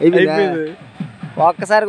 అయిపోయింది. ఒక్కసారి